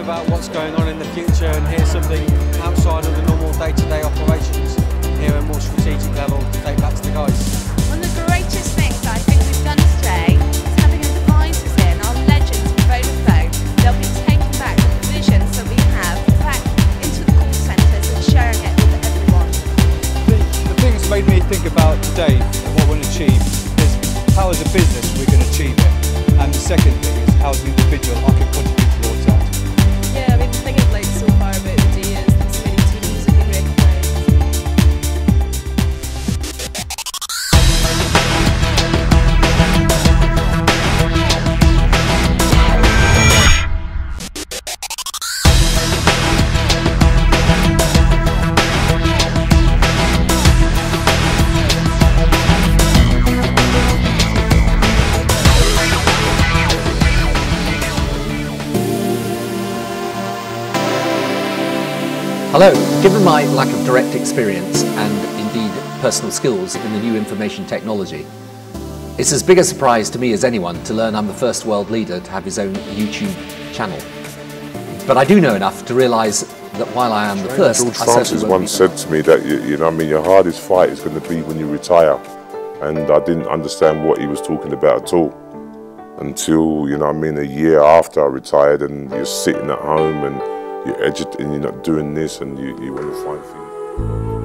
about what's going on in the future and hear something outside of the normal day-to-day operations. Hello. Given my lack of direct experience and indeed personal skills in the new information technology, it's as big a surprise to me as anyone to learn I'm the first world leader to have his own YouTube channel. But I do know enough to realise that while I am the first, George I Francis once said to me that you, you know, I mean, your hardest fight is going to be when you retire, and I didn't understand what he was talking about at all until you know, I mean, a year after I retired, and you're sitting at home and you're edu- and you're not doing this, and you, you want to find things.